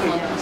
Yeah.